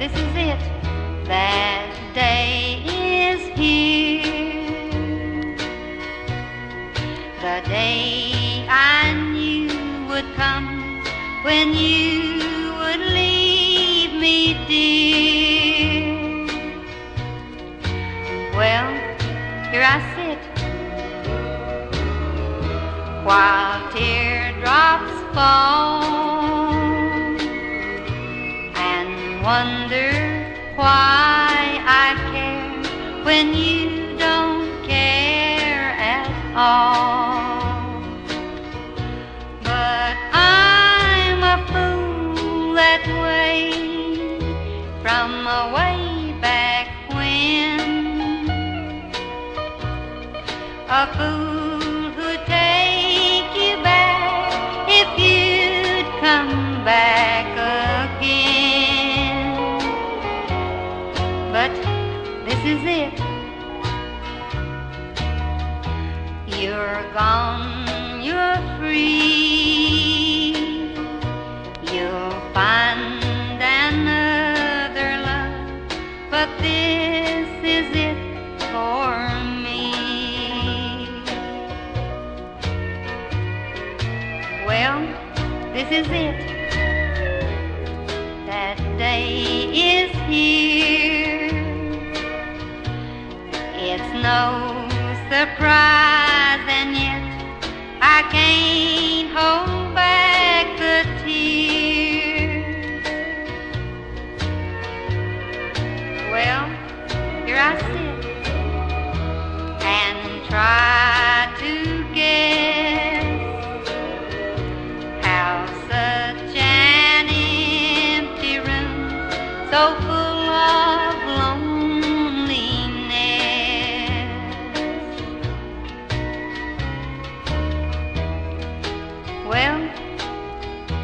this is it. That day is here. The day I knew would come when you would leave me, dear. Well, here I sit while teardrops fall wonder why I care when you don't care at all. But I'm a fool that way from away back when. A fool who'd take you back if you'd come back this is it. You're gone, you're free. You'll find another love, but this is it for me. Well, this is it. That day is here. No surprise, and yet I can't hold back the tears. Well, here I sit and try to guess how such an empty room so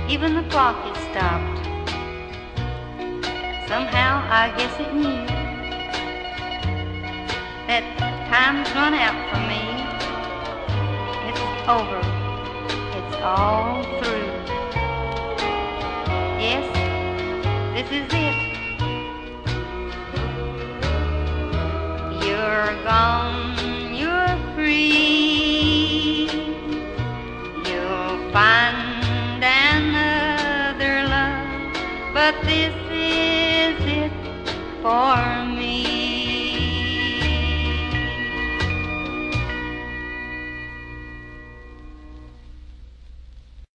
even the clock had stopped somehow i guess it knew that time's run out for me it's over it's all through. Yes, this is it. You're gone, is it for me.